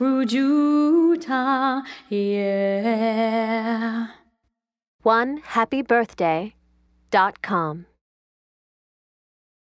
Rujuta, yeah. One happy birthday dot com.